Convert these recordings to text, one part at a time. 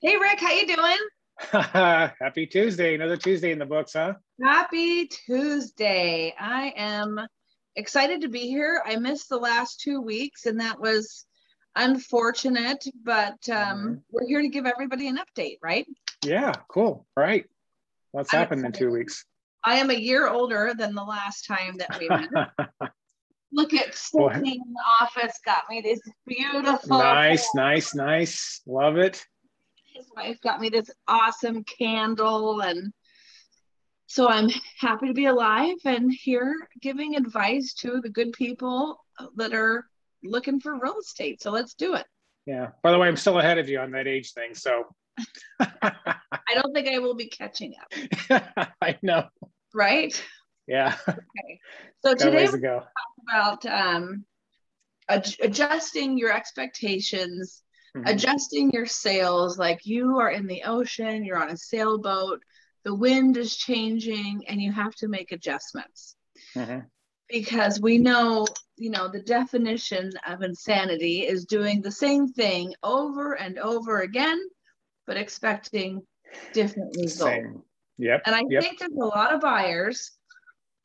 Hey Rick, how you doing? Happy Tuesday. Another Tuesday in the books, huh? Happy Tuesday. I am excited to be here. I missed the last two weeks, and that was unfortunate, but um, mm-hmm. we're here to give everybody an update, right? Yeah, cool. All right. What's I'm happened excited. in two weeks? I am a year older than the last time that we met. Look at sitting in the office, got me this beautiful. Nice, nice, nice. Love it. His wife got me this awesome candle and so I'm happy to be alive and here giving advice to the good people that are looking for real estate. So let's do it. Yeah. By the way, I'm still ahead of you on that age thing. So I don't think I will be catching up. I know. Right? Yeah. Okay. So Got today we're talk about um, ad- adjusting your expectations, mm-hmm. adjusting your sails. Like you are in the ocean, you're on a sailboat, the wind is changing, and you have to make adjustments. Mm-hmm. Because we know, you know, the definition of insanity is doing the same thing over and over again, but expecting different results. Same. Yep. And I yep. think there's a lot of buyers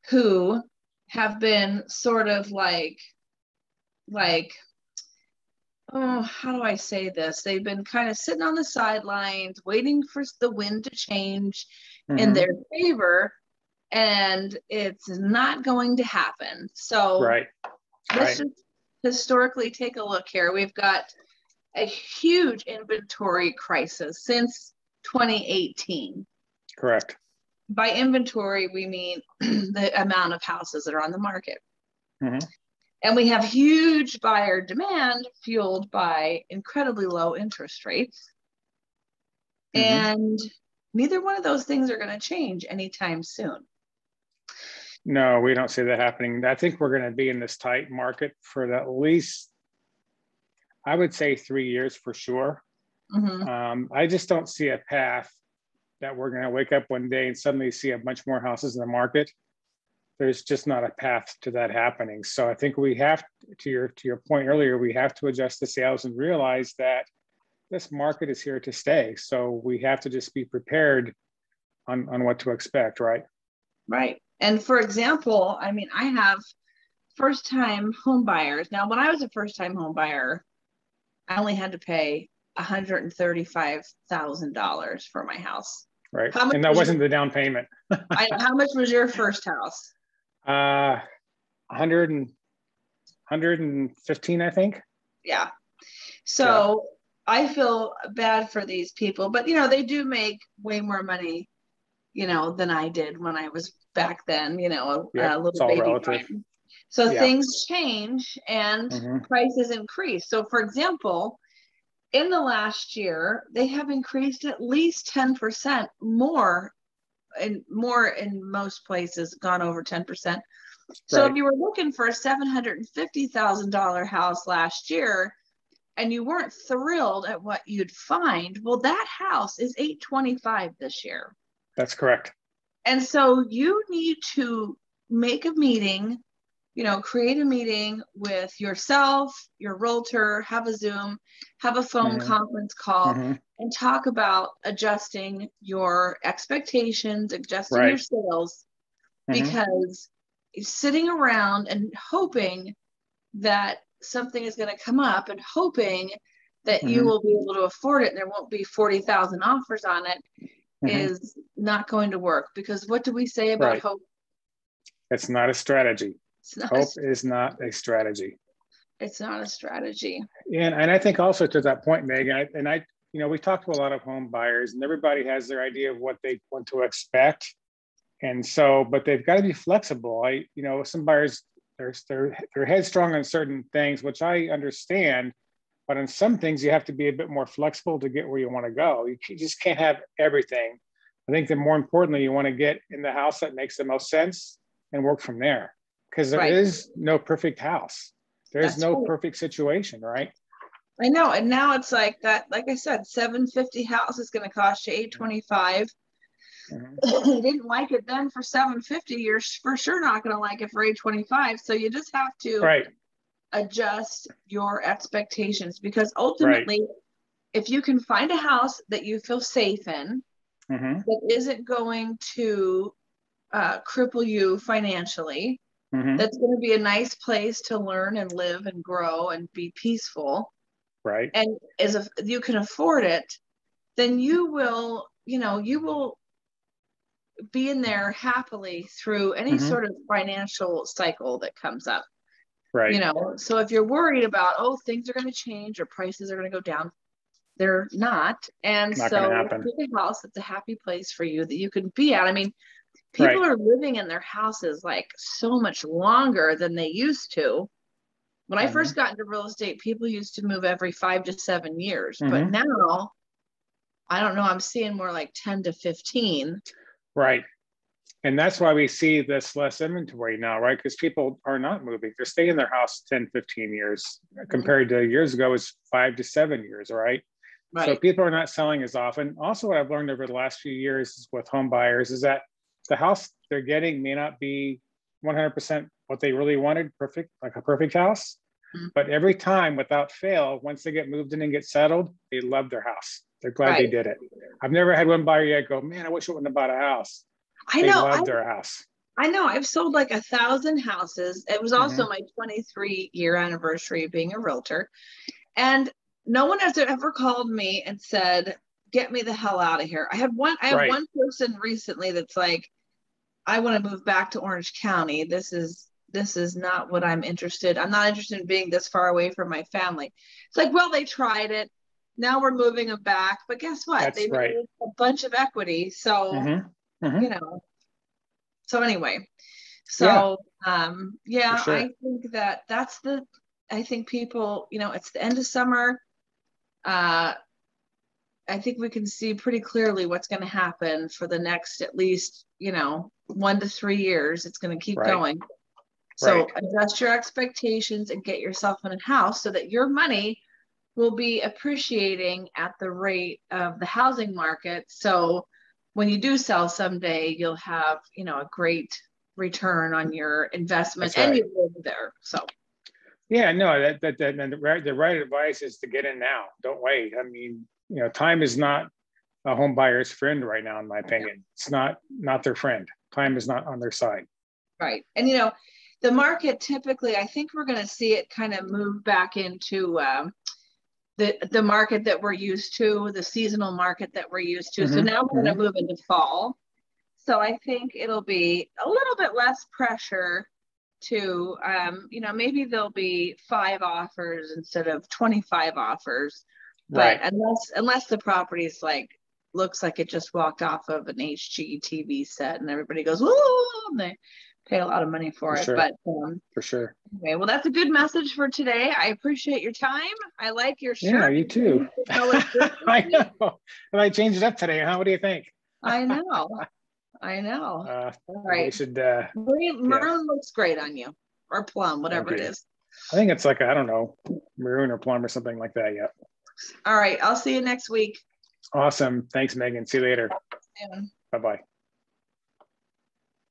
who have been sort of like like oh how do i say this they've been kind of sitting on the sidelines waiting for the wind to change mm-hmm. in their favor and it's not going to happen so right let's right. just historically take a look here we've got a huge inventory crisis since 2018 correct by inventory, we mean the amount of houses that are on the market. Mm-hmm. And we have huge buyer demand fueled by incredibly low interest rates. Mm-hmm. And neither one of those things are going to change anytime soon. No, we don't see that happening. I think we're going to be in this tight market for at least, I would say, three years for sure. Mm-hmm. Um, I just don't see a path that we're going to wake up one day and suddenly see a bunch more houses in the market there's just not a path to that happening. So i think we have to your to your point earlier we have to adjust the sails and realize that this market is here to stay. So we have to just be prepared on on what to expect right? Right. And for example i mean i have first time home buyers. Now when i was a first time home buyer i only had to pay $135,000 for my house. Right? And that wasn't your, the down payment. I, how much was your first house? Uh, 100 and 115, I think. Yeah. So yeah. I feel bad for these people, but you know, they do make way more money, you know, than I did when I was back then, you know, a, a little baby. So yeah. things change and mm-hmm. prices increase. So for example, in the last year, they have increased at least 10% more and more in most places, gone over 10%. So if you were looking for a $750,000 house last year and you weren't thrilled at what you'd find, well, that house is 825 this year. That's correct. And so you need to make a meeting you know, create a meeting with yourself, your realtor, have a Zoom, have a phone mm-hmm. conference call, mm-hmm. and talk about adjusting your expectations, adjusting right. your sails, mm-hmm. because sitting around and hoping that something is going to come up and hoping that you mm-hmm. will be able to afford it and there won't be 40,000 offers on it mm-hmm. is not going to work because what do we say about right. hope? It's not a strategy. Hope a, is not a strategy. It's not a strategy. And and I think also to that point, Meghan, and I, you know, we talked to a lot of home buyers, and everybody has their idea of what they want to expect. And so, but they've got to be flexible. I, you know, some buyers they're they're they're headstrong on certain things, which I understand. But on some things, you have to be a bit more flexible to get where you want to go. You just can't have everything. I think that more importantly, you want to get in the house that makes the most sense and work from there because there right. is no perfect house. There's That's no perfect situation, right? I know. And now it's like that, like I said, 750 house is going to cost you 825. Mm-hmm. you didn't like it then for 750, you're for sure not going to like it for 825. So you just have to right. adjust your expectations because ultimately right. if you can find a house that you feel safe in, mm-hmm. that isn't going to uh, cripple you financially, mm-hmm. that's going to be a nice place to learn and live and grow and be peaceful. Right. And as if you can afford it, then you will, you know, you will be in there happily through any mm-hmm. sort of financial cycle that comes up. Right. You know, so if you're worried about, oh, things are going to change or prices are going to go down, they're not. And not so a house that's a happy place for you that you can be at. I mean, people right. are living in their houses like so much longer than they used to. When mm-hmm. I first got into real estate, people used to move every five to seven years. Mm-hmm. But now, I don't know, I'm seeing more like 10 to 15. Right. And that's why we see this less inventory now, right? Because people are not moving. They're staying in their house 10, 15 years mm-hmm. compared to years ago is five to seven years, right? right? So people are not selling as often. Also, what I've learned over the last few years with home buyers is that the house they're getting may not be 100% what they really wanted, perfect, like a perfect house. Mm-hmm. But every time without fail, once they get moved in and get settled, they love their house. They're glad right. they did it. I've never had one buyer yet go, man, I wish I wouldn't have bought a house. I they know. Love I, their house. I know. I've sold like a thousand houses. It was also mm-hmm. my 23 year anniversary of being a realtor. And no one has ever called me and said, get me the hell out of here. I had one, I had right. one person recently that's like, I want to move back to Orange County. This is this is not what I'm interested. I'm not interested in being this far away from my family. It's like, well, they tried it now we're moving them back. But guess what? That's they right. made a bunch of equity. So, mm-hmm. Mm-hmm. you know, so anyway, so yeah. um, yeah, sure. I think that that's the, I think people, you know, it's the end of summer. Uh, I think we can see pretty clearly what's going to happen for the next at least, you know, one to three years. It's going to keep right. going. So right. adjust your expectations and get yourself in a house so that your money will be appreciating at the rate of the housing market. So when you do sell someday, you'll have, you know, a great return on your investment right. and you live there. So yeah, no, that that, that the, right, the right advice is to get in now. Don't wait. I mean, you know, time is not a home buyer's friend right now, in my opinion. It's not not their friend. Time is not on their side. Right. And you know, the market typically, I think we're going to see it kind of move back into um, the the market that we're used to, the seasonal market that we're used to. Mm-hmm. So now we're going to mm-hmm. move into fall. So I think it'll be a little bit less pressure to, um, you know, maybe there'll be five offers instead of 25 offers. But right. unless unless the property's like looks like it just walked off of an HGTV set and everybody goes, oh, and they pay a lot of money for, for it. Sure. But um, for sure. Okay, well, that's a good message for today. I appreciate your time. I like your shirt. Yeah, you too. I know. And I changed it up today. Huh? What do you think? I know. I know. Uh, All right. We should. Uh, Maroon, maroon yeah. looks great on you, or plum, whatever it is. I think it's like I don't know, maroon or plum or something like that. Yeah. All right. I'll see you next week. Awesome. Thanks, Meghan. See you later. Bye bye.